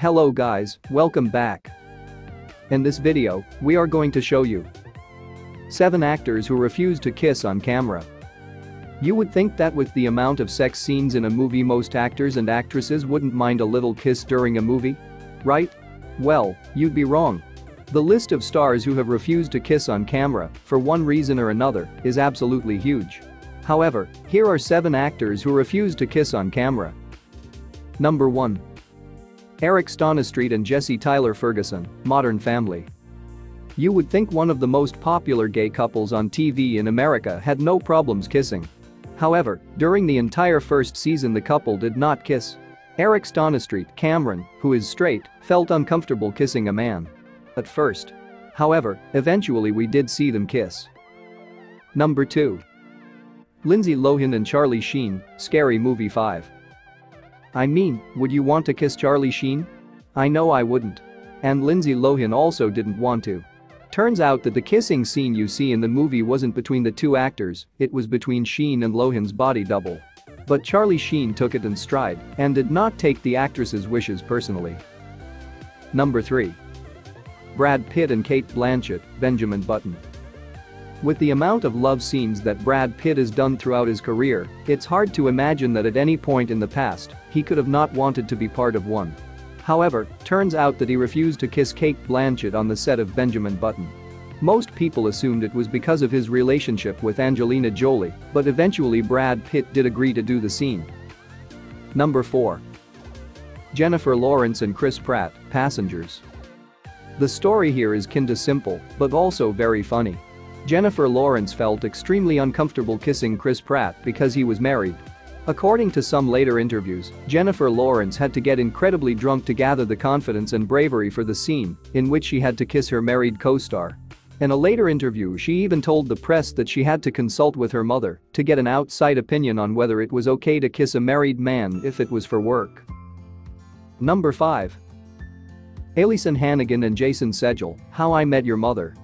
Hello guys, welcome back. In this video, we are going to show you 7 actors who refuse to kiss on camera. You would think that with the amount of sex scenes in a movie most actors and actresses wouldn't mind a little kiss during a movie? Right? Well, you'd be wrong. The list of stars who have refused to kiss on camera, for one reason or another, is absolutely huge. However, here are 7 actors who refuse to kiss on camera. Number 1. Eric Stonestreet and Jesse Tyler Ferguson, Modern Family. You would think one of the most popular gay couples on TV in America had no problems kissing. However, during the entire first season the couple did not kiss. Eric Stonestreet, Cameron, who is straight, felt uncomfortable kissing a man. At first. However, eventually we did see them kiss. Number 2. Lindsay Lohan and Charlie Sheen, Scary Movie 5. I mean, would you want to kiss Charlie Sheen? I know I wouldn't. And Lindsay Lohan also didn't want to. Turns out that the kissing scene you see in the movie wasn't between the two actors, it was between Sheen and Lohan's body double. But Charlie Sheen took it in stride and did not take the actress's wishes personally. Number 3. Brad Pitt and Cate Blanchett, Benjamin Button. With the amount of love scenes that Brad Pitt has done throughout his career, it's hard to imagine that at any point in the past, he could have not wanted to be part of one. However, turns out that he refused to kiss Cate Blanchett on the set of Benjamin Button. Most people assumed it was because of his relationship with Angelina Jolie, but eventually Brad Pitt did agree to do the scene. Number 4. Jennifer Lawrence and Chris Pratt, Passengers. The story here is kinda simple, but also very funny. Jennifer Lawrence felt extremely uncomfortable kissing Chris Pratt because he was married. According to some later interviews, Jennifer Lawrence had to get incredibly drunk to gather the confidence and bravery for the scene, in which she had to kiss her married co-star. In a later interview she even told the press that she had to consult with her mother to get an outside opinion on whether it was okay to kiss a married man if it was for work. Number 5. Alyson Hannigan and Jason Segel, How I Met Your Mother.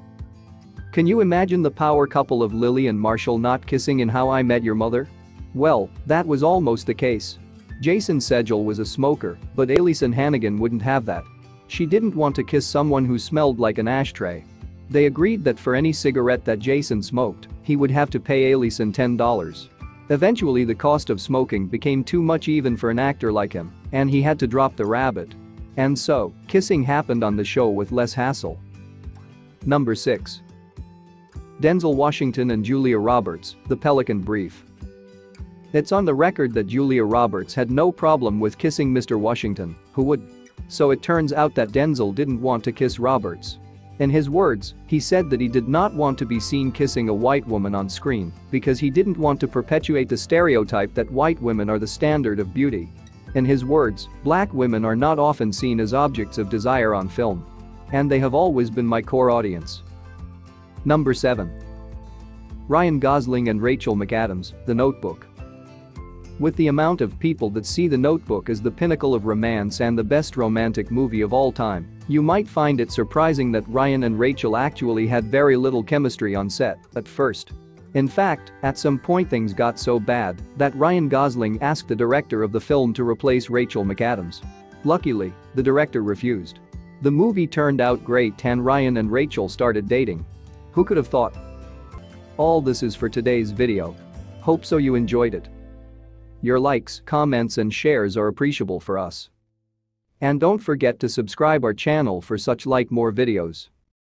Can you imagine the power couple of Lily and Marshall not kissing in How I Met Your Mother? Well, that was almost the case. Jason Segel was a smoker, but Alyson Hannigan wouldn't have that. She didn't want to kiss someone who smelled like an ashtray. They agreed that for any cigarette that Jason smoked, he would have to pay Alyson $10. Eventually the cost of smoking became too much even for an actor like him, and he had to drop the rabbit. And so, kissing happened on the show with less hassle. Number 6. Denzel Washington and Julia Roberts, The Pelican Brief. It's on the record that Julia Roberts had no problem with kissing Mr. Washington, who would. So it turns out that Denzel didn't want to kiss Roberts. In his words, he said that he did not want to be seen kissing a white woman on screen because he didn't want to perpetuate the stereotype that white women are the standard of beauty. In his words, black women are not often seen as objects of desire on film. And they have always been my core audience. Number 7. Ryan Gosling and Rachel McAdams, The Notebook. With the amount of people that see The Notebook as the pinnacle of romance and the best romantic movie of all time, you might find it surprising that Ryan and Rachel actually had very little chemistry on set at first. In fact, at some point things got so bad that Ryan Gosling asked the director of the film to replace Rachel McAdams. Luckily, the director refused. The movie turned out great and Ryan and Rachel started dating. Who could have thought? All this is for today's video. Hope so you enjoyed it. Your likes, comments and shares are appreciable for us. And don't forget to subscribe our channel for such like more videos.